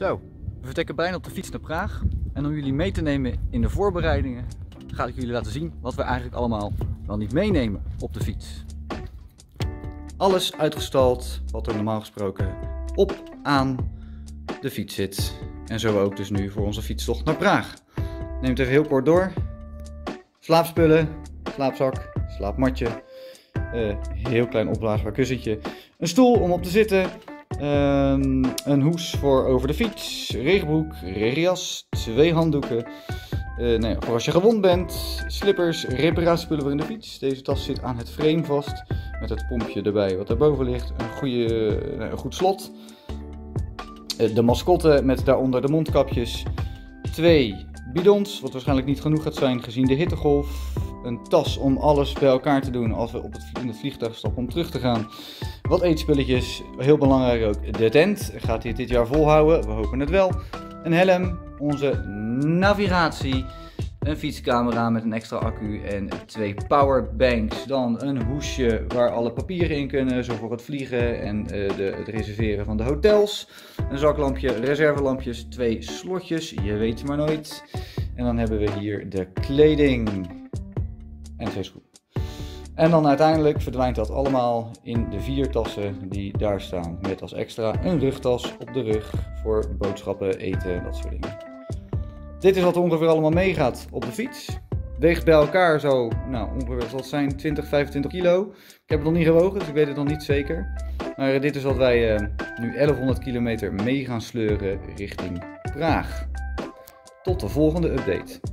Zo, we vertrekken bijna op de fiets naar Praag. En om jullie mee te nemen in de voorbereidingen, ga ik jullie laten zien wat we eigenlijk allemaal wel niet meenemen op de fiets. Alles uitgestald wat er normaal gesproken op aan de fiets zit. En zo ook dus nu voor onze fietstocht naar Praag. Neem het even heel kort door. Slaapspullen, slaapzak, slaapmatje, uh, heel klein opblaasbaar kussentje, een stoel om op te zitten, um, een hoes voor over de fiets, regenbroek, regenjas, twee handdoeken, uh, nee, voor als je gewond bent, slippers, reparatiespullen voor in de fiets. Deze tas zit aan het frame vast met het pompje erbij wat daarboven ligt, een, goede, uh, een goed slot, de mascotte met daaronder de mondkapjes, twee bidons, wat waarschijnlijk niet genoeg gaat zijn gezien de hittegolf. Een tas om alles bij elkaar te doen als we op het, in het vliegtuig stappen om terug te gaan. Wat eetspulletjes, heel belangrijk ook de tent. Gaat hij dit jaar volhouden? We hopen het wel. Een helm, onze navigatie, een fietscamera met een extra accu en twee powerbanks. Dan een hoesje waar alle papieren in kunnen, zo voor het vliegen en uh, de, het reserveren van de hotels. Een zaklampje, reservelampjes, twee slotjes, je weet maar nooit. En dan hebben we hier de kleding en twee schoenen. En dan uiteindelijk verdwijnt dat allemaal in de vier tassen die daar staan. Met als extra een rugtas op de rug voor boodschappen, eten en dat soort dingen. Dit is wat ongeveer allemaal meegaat op de fiets. Weegt bij elkaar zo, nou ongeveer zijn 20, 25 kilo. Ik heb het nog niet gewogen, dus ik weet het nog niet zeker. Maar dit is wat wij uh, nu 1100 kilometer mee gaan sleuren richting Praag. Tot de volgende update.